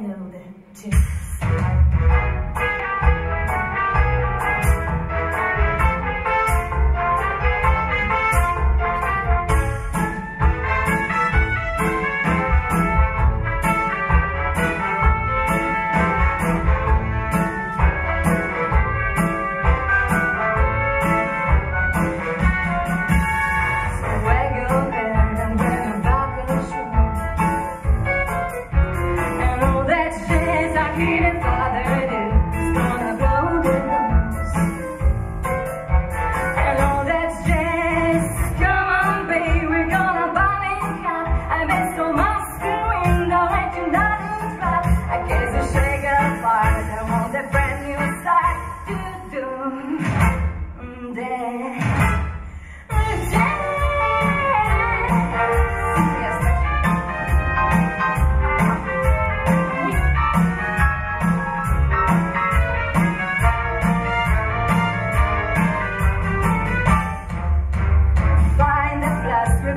I know that too.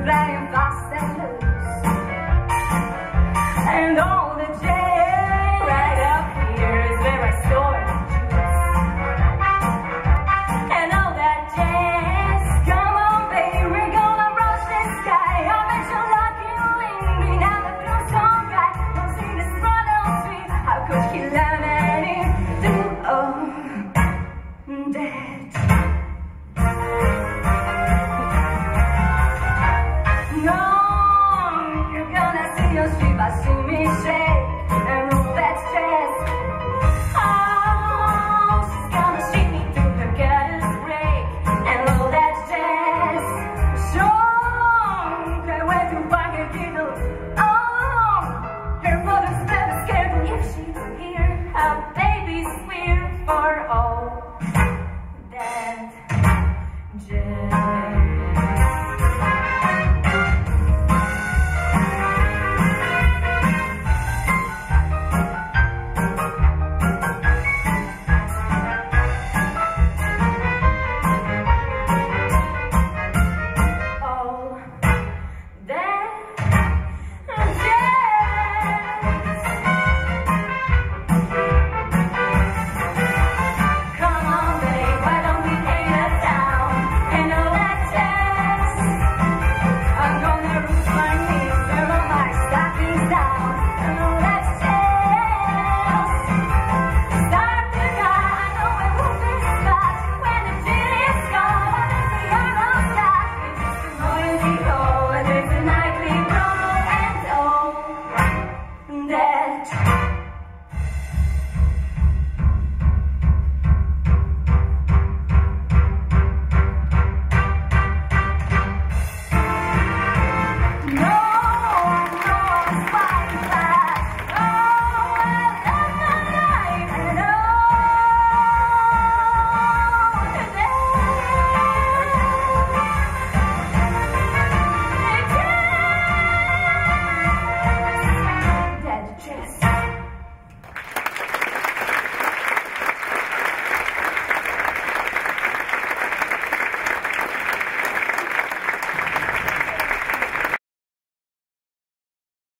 flying.